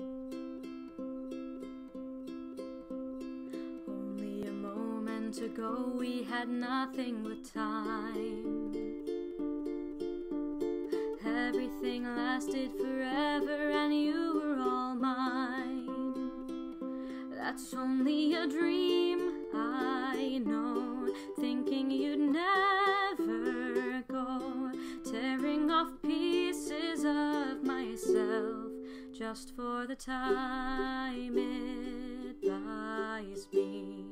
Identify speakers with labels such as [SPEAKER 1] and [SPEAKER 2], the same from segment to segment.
[SPEAKER 1] Only a moment ago we had nothing but time. Everything lasted forever and you were all mine. That's only a dream, I know. Thinking you'd never go. Tearing off pieces of myself just for the time it buys me.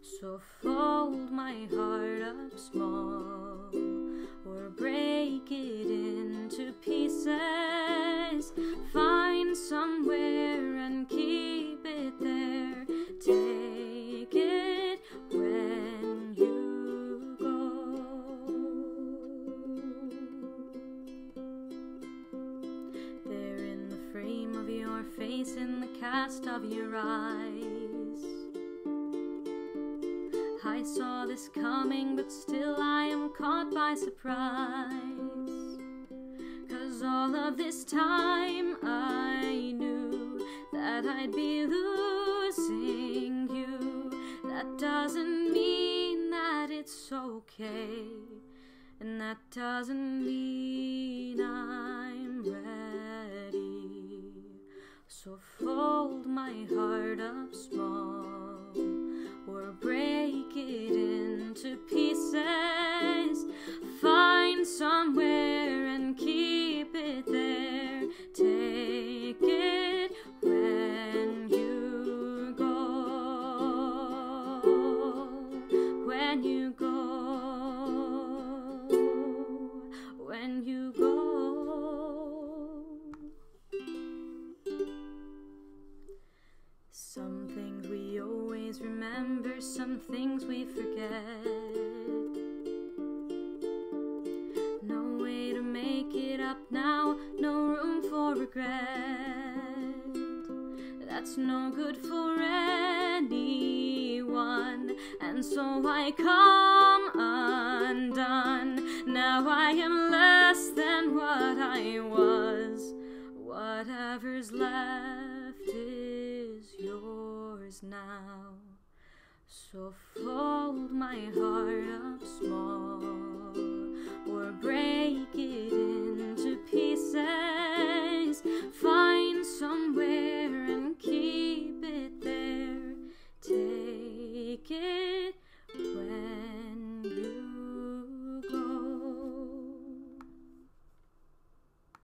[SPEAKER 1] So fold my heart up small or break it into pieces. Find somewhere and keep face, in the cast of your eyes. I saw this coming, but still I am caught by surprise. Cause all of this time I knew that I'd be losing you. That doesn't mean that it's okay, and that doesn't mean I'm ready. So fold my heart up small or break it into pieces. Find somewhere Some things we always remember, some things we forget. No way to make it up now, no room for regret. That's no good for anyone, and so I come undone. Now I am less than what I was. Whatever's left is yours now. So fold my heart up small or break it.